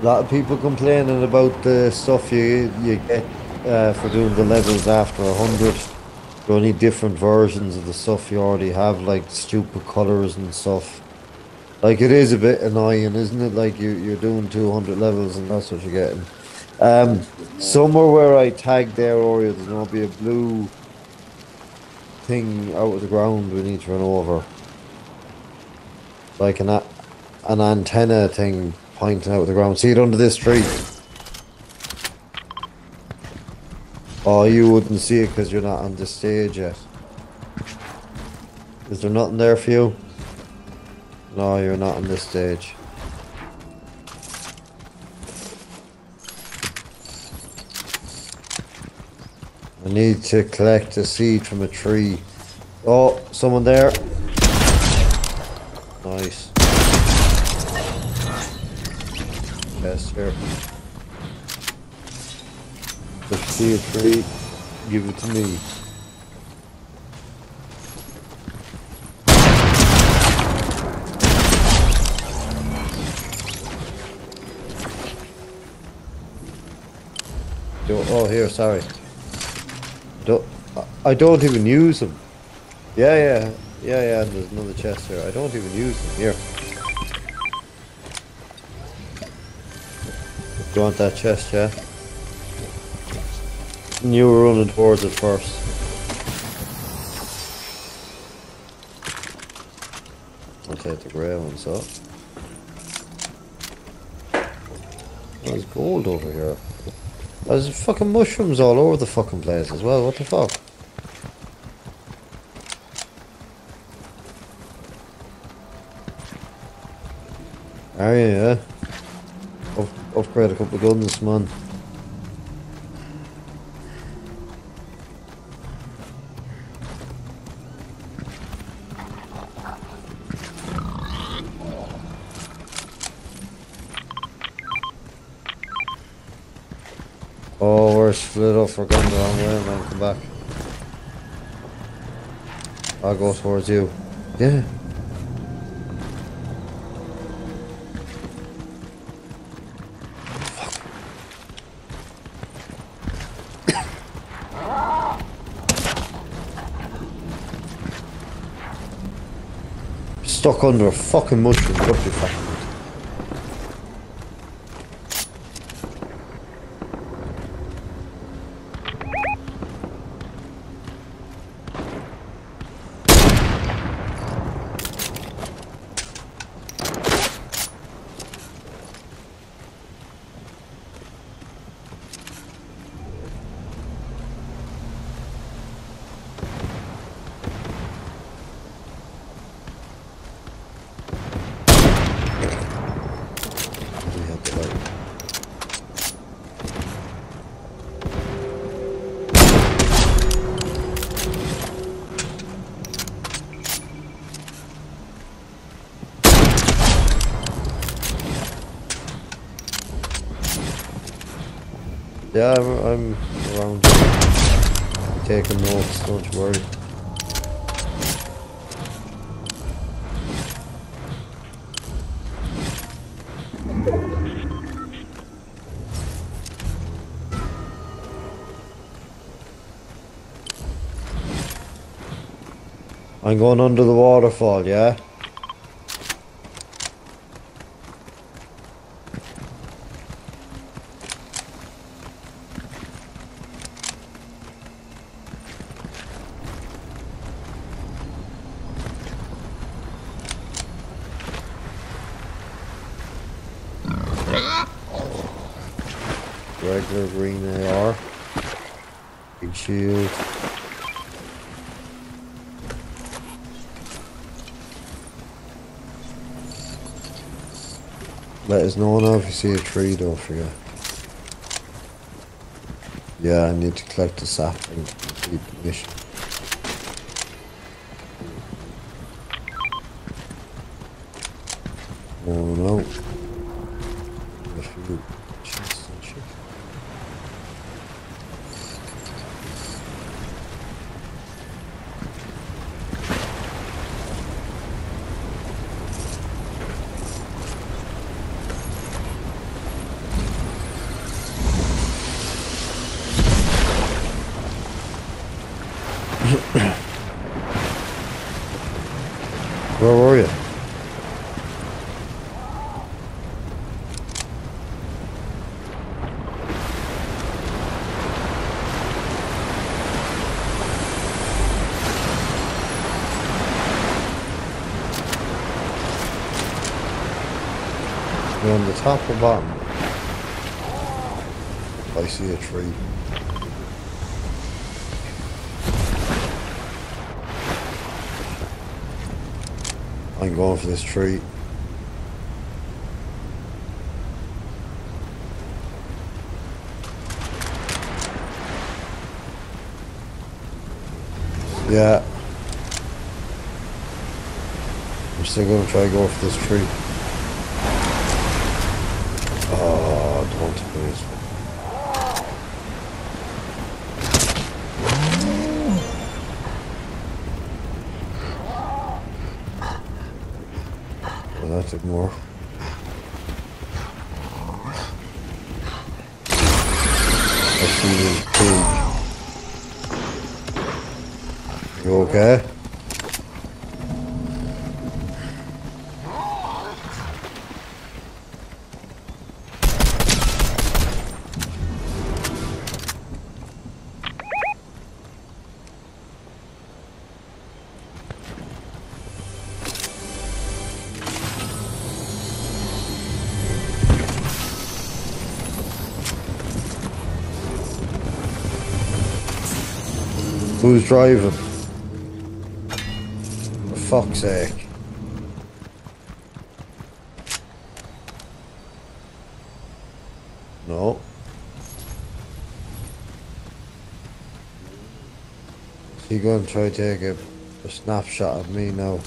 A lot of people complaining about the stuff you you get uh, for doing the levels after a hundred. Only different versions of the stuff you already have, like stupid colors and stuff. Like it is a bit annoying, isn't it? Like you you're doing two hundred levels and that's what you're getting. Um, somewhere where I tagged there, Oreo, there's gonna be a blue thing out of the ground we need to run over. Like an an antenna thing pointing out the ground. See it under this tree. Oh, you wouldn't see it because you're not on the stage yet. Is there nothing there for you? No, you're not on this stage. I need to collect a seed from a tree. Oh, someone there. Nice. Yes, here. If see a tree, give it to me. Yo- Oh, here, sorry. Don't, I don't even use them. Yeah, yeah, yeah, yeah. There's another chest here. I don't even use them. Here. You want that chest, yeah? And you were running towards it first. I'll take the grey one, so. There's gold over here. There's fucking mushrooms all over the fucking place as well. What the fuck? Are you, yeah? Up, upgrade a couple of guns, man. Oh, we're split off, We're going the wrong way, man. Come back. I'll go towards you. Yeah. Stuck under a fucking mushroom. Get up, you fucking. We have the light. Yeah, I'm, I'm around taking notes, don't you worry. I'm going under the waterfall, yeah? Regular green AR. Big shield. Let us know now if you see a tree, don't forget. Yeah, I need to collect the sapling to complete the mission. Oh no. And shit. You on the top or bottom? I see a tree. I'm going for this tree. Yeah. I'm still gonna try to go for this tree. Don't please. Well, that more. I see. You okay? Who's driving? For fuck's sake. No. He gonna try to take a, a snapshot of me now.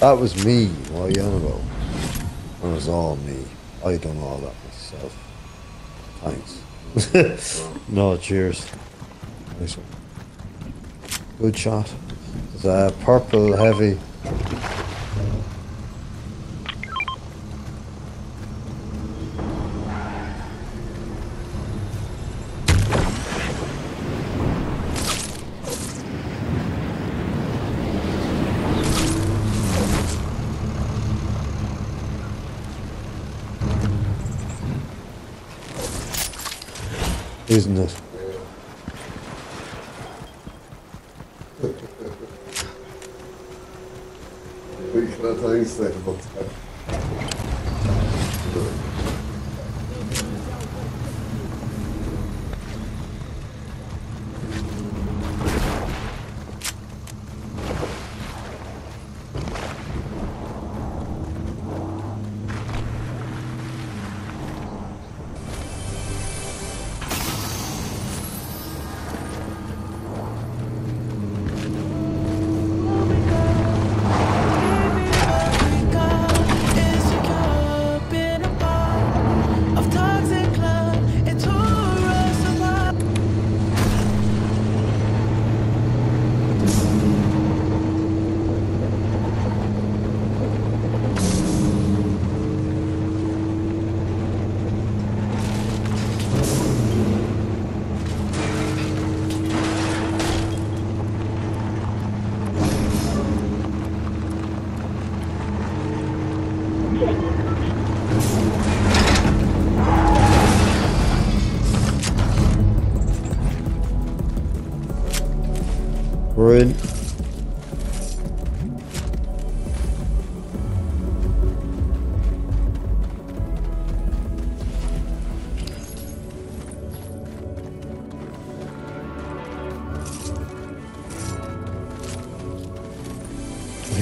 That was me, what are you? It was all me. I done all that myself. Thanks. no, cheers. Nice one. Good shot. The purple heavy. Isn't it? We can have things said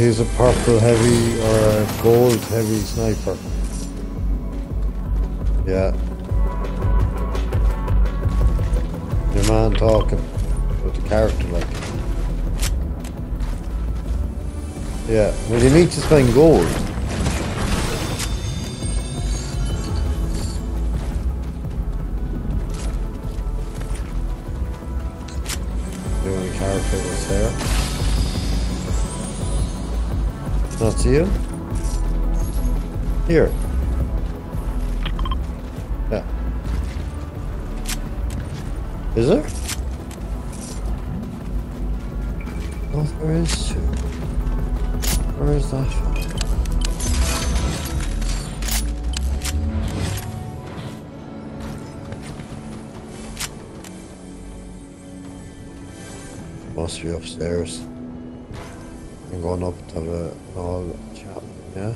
Here's a purple heavy or a gold heavy sniper. Yeah. Your man talking with the character like. Yeah, well you need to spend gold. That's you? Here. Yeah. Is there? Oh, there is two. Where is that? Must be upstairs. I'm going up to the all chat. Yeah.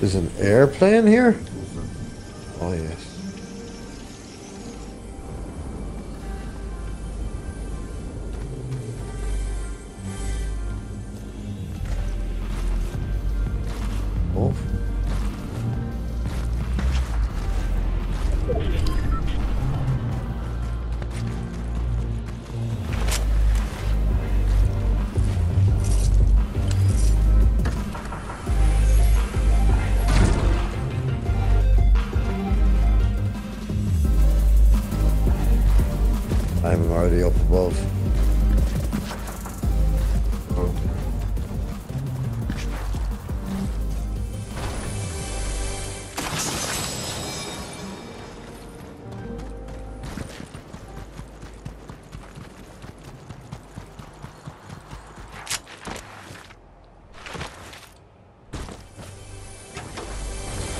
There's an airplane here? I'm already up above.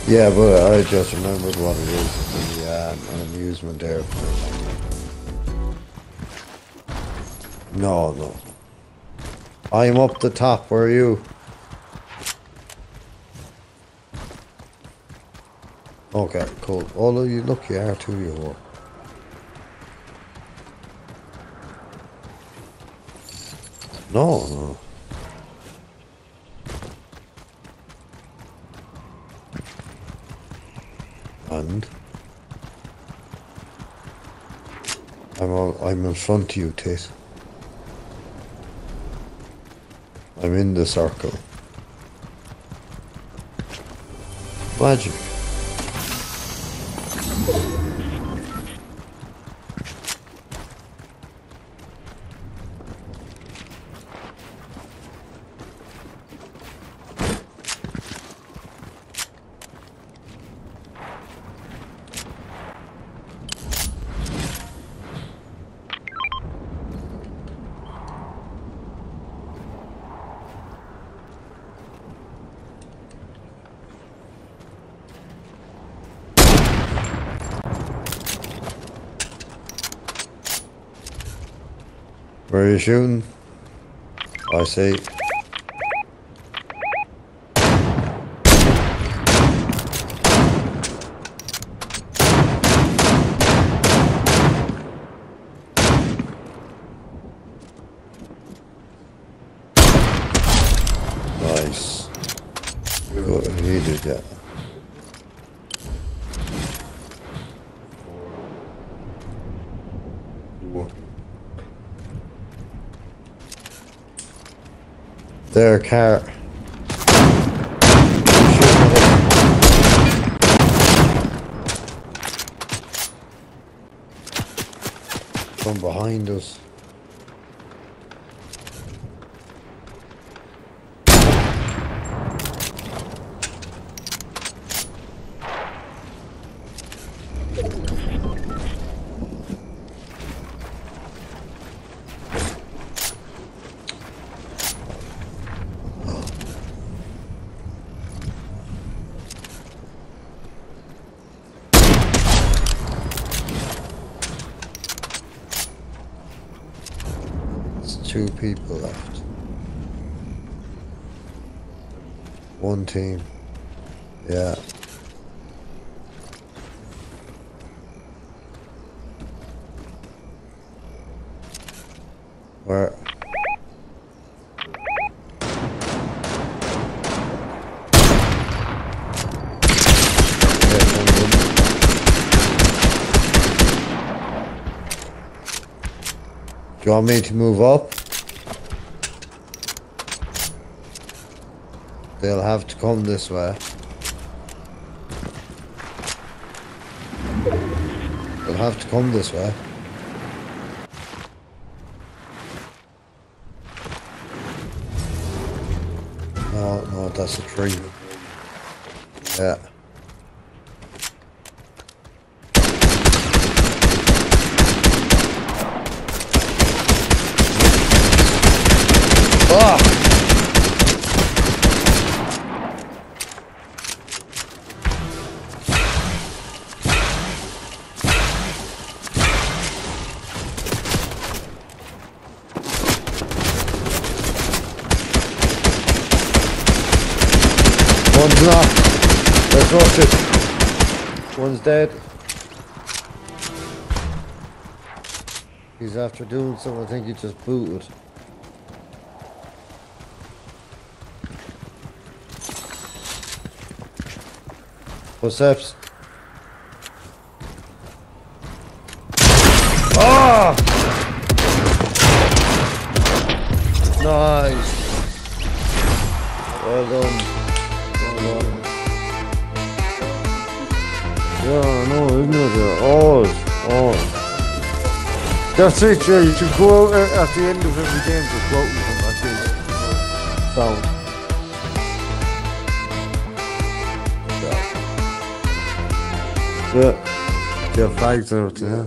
Yeah, but I just remembered what it is. The, uh, an amusement airplane. No, no. I'm up the top. Where are you? Okay, cool. Of you, look, you are too, you are. No, no. And I'm all, I'm in front of you, Tate. I'm in the circle. Magic. Where are you shooting? I see. Nice. He did that. Their car. From behind us. There's two people left. One team. Yeah. Where? Do you want me to move up? They'll have to come this way. They'll have to come this way. No, no, that's a tree. Yeah. Ah! One's knocked. Let's rush it. One's dead. He's after doing something. I think he just booted. Footsteps. Oh! Ah! Nice. Well done. No, isn't it? Oh, oh. That's it. You should go at the end of every game, just go with them, I think. Sound. Yeah. Yeah, flags out, yeah.